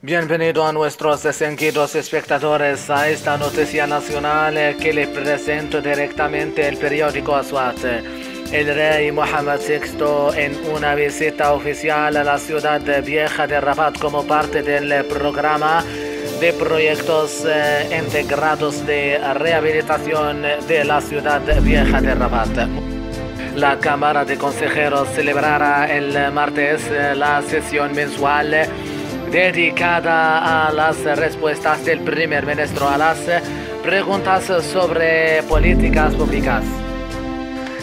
Bienvenido a nuestros distinguidos espectadores a esta noticia nacional que le presento directamente el periódico Aswat. El rey Mohammed VI en una visita oficial a la ciudad vieja de Rabat como parte del programa de proyectos eh, integrados de rehabilitación de la ciudad vieja de Rabat. La Cámara de Consejeros celebrará el martes eh, la sesión mensual dedicada a las respuestas del primer ministro a las preguntas sobre políticas públicas.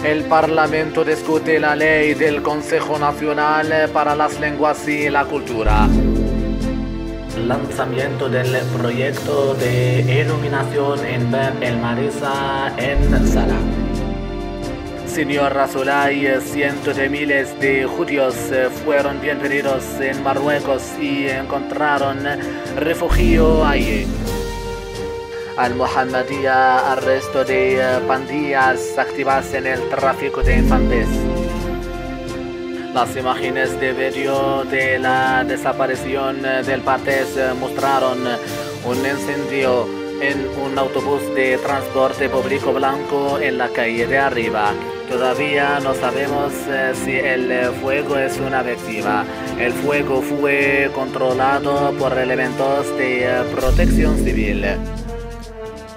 El Parlamento discute la ley del Consejo Nacional para las Lenguas y la Cultura. Lanzamiento del proyecto de iluminación en El Marisa en Sala. Señor Rasulay, cientos de miles de judíos fueron bienvenidos en Marruecos y encontraron refugio allí. Al Mohammedia, arresto de pandillas activas en el tráfico de infantes. Las imágenes de vídeo de la desaparición del Partes mostraron un incendio en un autobús de transporte público blanco en la calle de arriba. Todavía no sabemos eh, si el eh, fuego es una víctima. El fuego fue controlado por elementos de eh, protección civil.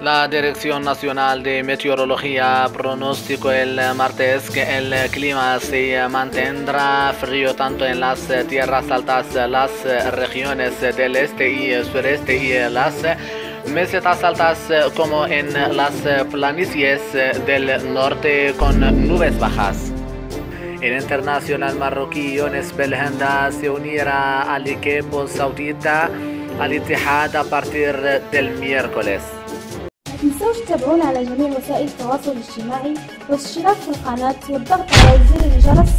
La Dirección Nacional de Meteorología pronosticó el martes que el clima se mantendrá frío tanto en las tierras altas, las regiones del este y sureste y las mesetas altas eh, como en las eh, planicies eh, del norte con nubes bajas. El internacional marroquí Yones Belhanda se unirá al equipo saudita al Ittihad a partir del miércoles. تنسوش تتابعونا على جميع وسائل التواصل الاجتماعي والاشتراك في القناة والضغط على زر الجرس